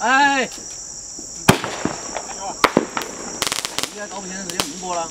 哎。哎哎你还搞不清楚直接不播了。